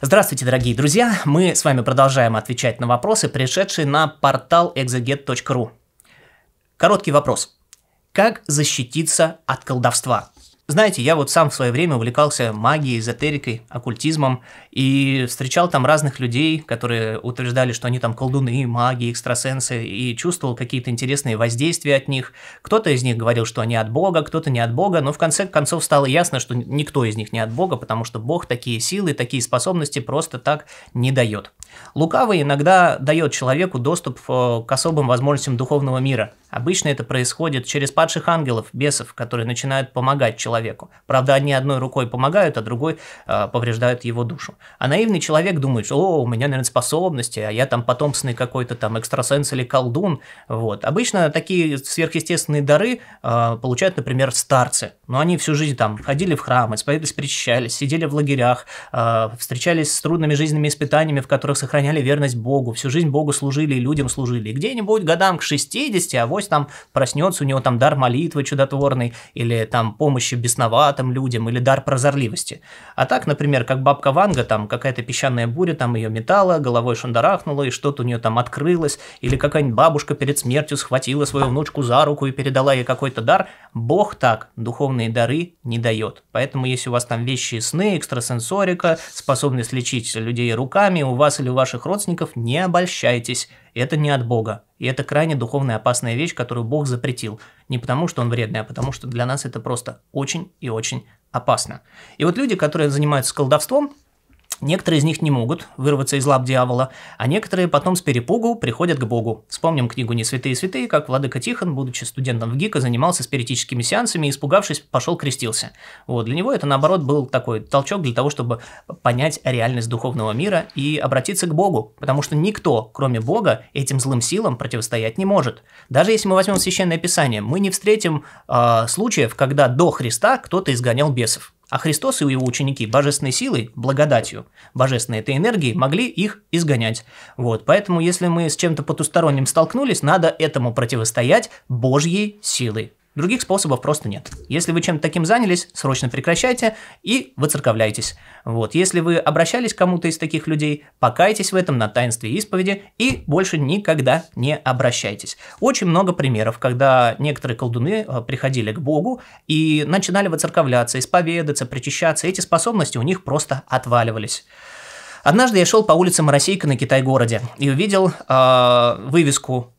Здравствуйте, дорогие друзья! Мы с вами продолжаем отвечать на вопросы, пришедшие на портал exeget.ru. Короткий вопрос. Как защититься от колдовства? Знаете, я вот сам в свое время увлекался магией, эзотерикой, оккультизмом и встречал там разных людей, которые утверждали, что они там колдуны, маги, экстрасенсы, и чувствовал какие-то интересные воздействия от них. Кто-то из них говорил, что они от Бога, кто-то не от Бога, но в конце концов стало ясно, что никто из них не от Бога, потому что Бог такие силы, такие способности просто так не дает. Лукавый иногда дает человеку доступ э, к особым возможностям духовного мира. Обычно это происходит через падших ангелов, бесов, которые начинают помогать человеку. Правда, они одной рукой помогают, а другой э, повреждают его душу. А наивный человек думает, что «О, у меня, наверное, способности, а я там потомственный какой-то там экстрасенс или колдун». Вот. Обычно такие сверхъестественные дары э, получают, например, старцы. Но они всю жизнь там ходили в храмы, исповедовались, причащались, сидели в лагерях, э, встречались с трудными жизненными испытаниями, в которых сохраняли верность Богу, всю жизнь Богу служили и людям служили. И где-нибудь годам к 60, а авось там проснется, у него там дар молитвы чудотворный, или там помощи бесноватым людям, или дар прозорливости. А так, например, как бабка Ванга, там какая-то песчаная буря, там ее металла, головой шандарахнула, и что-то у нее там открылось, или какая-нибудь бабушка перед смертью схватила свою внучку за руку и передала ей какой-то дар. Бог так духовные дары не дает. Поэтому, если у вас там вещи сны, экстрасенсорика, способность лечить людей руками, у вас или у ваших родственников, не обольщайтесь. Это не от Бога. И это крайне духовная опасная вещь, которую Бог запретил. Не потому, что он вредный, а потому, что для нас это просто очень и очень опасно. И вот люди, которые занимаются колдовством, Некоторые из них не могут вырваться из лап дьявола, а некоторые потом с перепугу приходят к Богу. Вспомним книгу «Не святые святые», как владыка Тихон, будучи студентом в ГИКа, занимался спиритическими сеансами и, испугавшись, пошел крестился. Вот, для него это, наоборот, был такой толчок для того, чтобы понять реальность духовного мира и обратиться к Богу, потому что никто, кроме Бога, этим злым силам противостоять не может. Даже если мы возьмем Священное Писание, мы не встретим э, случаев, когда до Христа кто-то изгонял бесов. А Христос и его ученики божественной силой, благодатью, божественной этой энергией могли их изгонять. Вот, поэтому если мы с чем-то потусторонним столкнулись, надо этому противостоять Божьей силой. Других способов просто нет. Если вы чем-то таким занялись, срочно прекращайте и выцерковляйтесь. Вот. Если вы обращались к кому-то из таких людей, покайтесь в этом на таинстве исповеди и больше никогда не обращайтесь. Очень много примеров, когда некоторые колдуны э, приходили к Богу и начинали выцерковляться, исповедаться, причащаться. Эти способности у них просто отваливались. Однажды я шел по улицам Российка на Китай-городе и увидел э, вывеску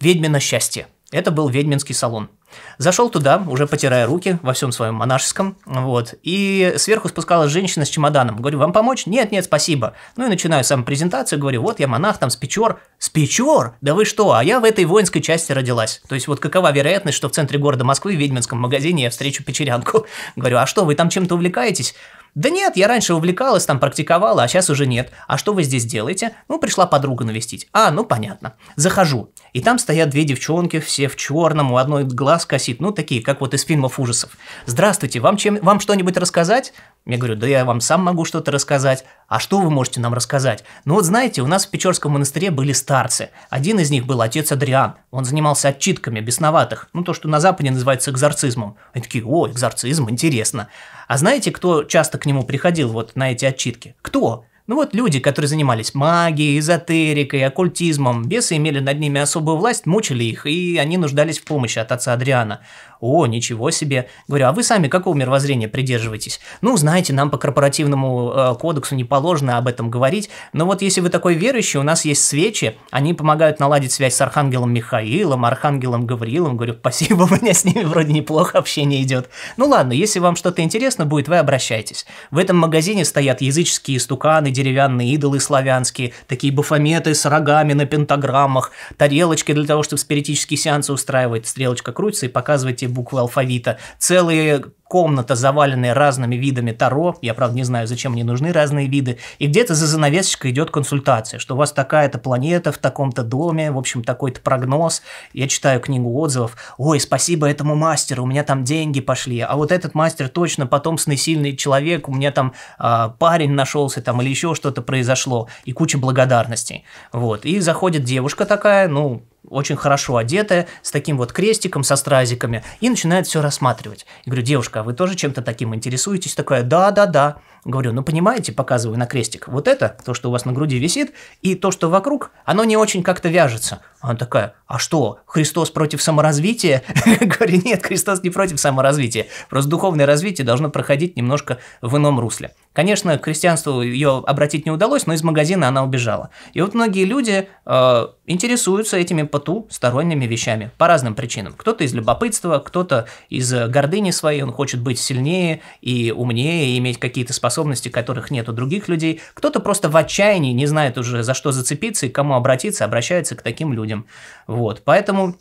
«Ведьмино счастье». Это был ведьминский салон. Зашел туда, уже потирая руки во всем своем монашеском, вот, и сверху спускалась женщина с чемоданом. Говорю, вам помочь? Нет, нет, спасибо. Ну и начинаю сам презентацию, говорю, вот я монах, там, с Печор. С Печор? Да вы что, а я в этой воинской части родилась. То есть вот какова вероятность, что в центре города Москвы в ведьминском магазине я встречу печерянку? Говорю, а что, вы там чем-то увлекаетесь? Да нет, я раньше увлекалась, там практиковала, а сейчас уже нет. А что вы здесь делаете? Ну, пришла подруга навестить. А, ну понятно. Захожу. И там стоят две девчонки, все в черном, у одной глаз косит, ну, такие, как вот из фильмов ужасов. Здравствуйте, вам, чем, вам что-нибудь рассказать? Я говорю, да я вам сам могу что-то рассказать. А что вы можете нам рассказать? Ну вот знаете, у нас в Печорском монастыре были старцы. Один из них был отец Адриан. Он занимался отчитками бесноватых. Ну то, что на Западе называется экзорцизмом. Они такие, о, экзорцизм, интересно. А знаете, кто часто к нему приходил вот на эти отчитки? Кто? Ну вот люди, которые занимались магией, эзотерикой, оккультизмом, бесы имели над ними особую власть, мучили их, и они нуждались в помощи от отца Адриана. О, ничего себе. Говорю, а вы сами какого мировоззрения придерживаетесь? Ну, знаете, нам по корпоративному э, кодексу не положено об этом говорить, но вот если вы такой верующий, у нас есть свечи, они помогают наладить связь с архангелом Михаилом, архангелом Гавриилом. Говорю, спасибо, у меня с ними вроде неплохо общение идет. Ну ладно, если вам что-то интересно будет, вы обращайтесь. В этом магазине стоят языческие стуканы, деревянные идолы славянские, такие бафометы с рогами на пентаграммах, тарелочки для того, чтобы спиритические сеансы устраивать. Стрелочка крутится и показывает буквы алфавита. Целые комната, заваленная разными видами таро. Я, правда, не знаю, зачем мне нужны разные виды. И где-то за занавесочкой идет консультация, что у вас такая-то планета в таком-то доме, в общем, такой-то прогноз. Я читаю книгу отзывов. Ой, спасибо этому мастеру, у меня там деньги пошли. А вот этот мастер точно потомственный сильный человек, у меня там э, парень нашелся там или еще что-то произошло. И куча благодарностей. Вот. И заходит девушка такая, ну, очень хорошо одетая, с таким вот крестиком, со стразиками, и начинает все рассматривать. Я говорю, девушка, а вы тоже чем-то таким интересуетесь? Такая, да-да-да. Говорю, ну понимаете, показываю на крестик, вот это, то, что у вас на груди висит, и то, что вокруг, оно не очень как-то вяжется. Она такая, а что, Христос против саморазвития? Говорю, нет, Христос не против саморазвития, просто духовное развитие должно проходить немножко в ином русле. Конечно, к христианству ее обратить не удалось, но из магазина она убежала. И вот многие люди э, интересуются этими потусторонними вещами по разным причинам. Кто-то из любопытства, кто-то из гордыни своей, он хочет быть сильнее и умнее, и иметь какие-то способности, которых нет у других людей. Кто-то просто в отчаянии не знает уже за что зацепиться и к кому обратиться, обращается к таким людям. Вот, поэтому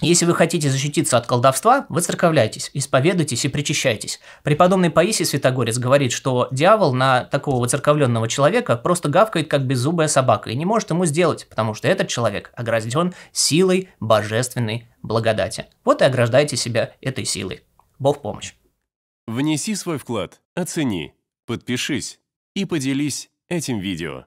если вы хотите защититься от колдовства, вы церковляйтесь, исповедуйтесь и причащайтесь. Преподобный Паисий Святогорец говорит, что дьявол на такого церковленного человека просто гавкает, как беззубая собака, и не может ему сделать, потому что этот человек огражден силой божественной благодати. Вот и ограждайте себя этой силой. Бог помощь. Внеси свой вклад, оцени, подпишись и поделись этим видео.